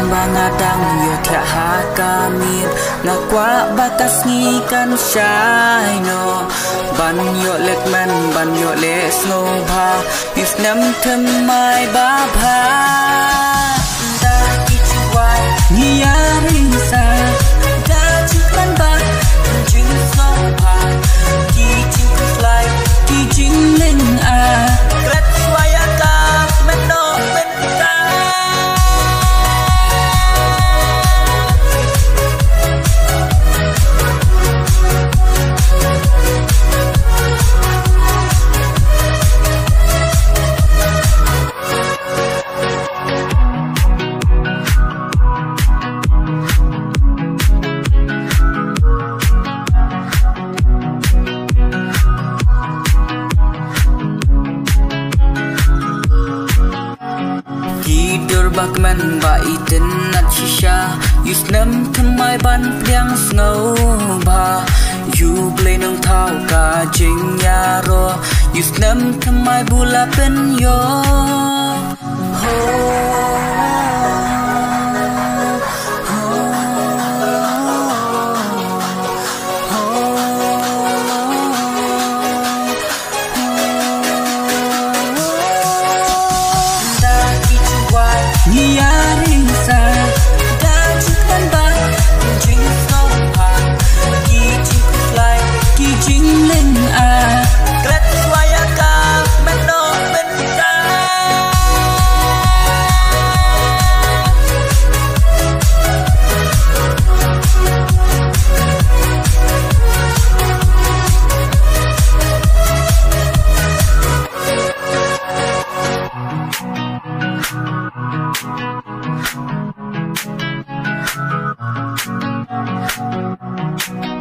bangatang yotha hakamin lakwa batas ni kan shaino ban yo lek man ban yo le snow ba if nam thum mai ba bha របស់ក្មិនវ៉ៃទិនណាត់ឈីសាយូស្នឹមថ្មៃបានព្រៀងស្ងោបាយូប្លេនឹងថោកាជាងយ៉ារយូស្នឹមថ្មៃប៊ូឡាពិនយោហូ Thank you.